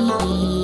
You.